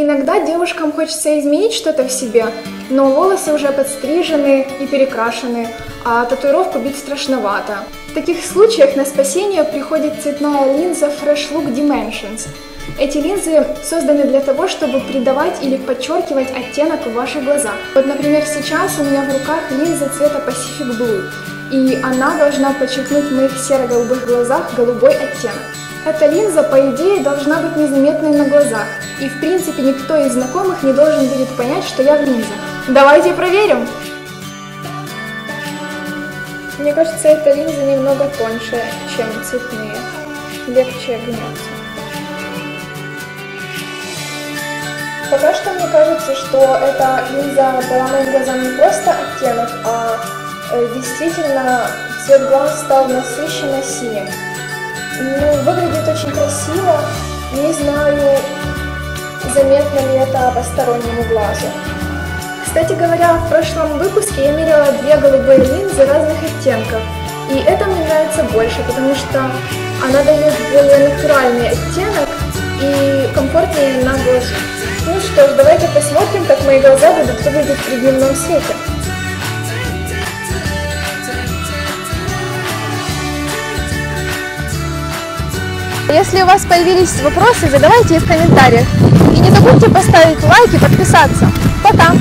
Иногда девушкам хочется изменить что-то в себе, но волосы уже подстрижены и перекрашены, а татуировку бить страшновато. В таких случаях на спасение приходит цветная линза Fresh Look Dimensions. Эти линзы созданы для того, чтобы придавать или подчеркивать оттенок в ваших глазах. Вот, например, сейчас у меня в руках линза цвета Pacific Blue, и она должна подчеркнуть в моих серо-голубых глазах голубой оттенок. Эта линза, по идее, должна быть незаметной на глазах, и в принципе никто из знакомых не должен будет понять, что я в линзах. Давайте проверим! Мне кажется, эта линза немного тоньше, чем цветные, легче гнется. Пока что мне кажется, что эта линза дала моим глазам не просто оттенок, а э, действительно цвет глаз стал насыщенно синим. Ну, выглядит очень красиво. Не знаю, заметно ли это постороннему глазу. Кстати говоря, в прошлом выпуске я мерила две голубые линзы разных оттенков. И это мне нравится больше, потому что она дает более натуральный оттенок и комфортнее на глаз. Ну что ж, давайте посмотрим, как мои глаза будут выглядеть при дневном свете. Если у вас появились вопросы, задавайте их в комментариях. И не забудьте поставить лайк и подписаться. Пока!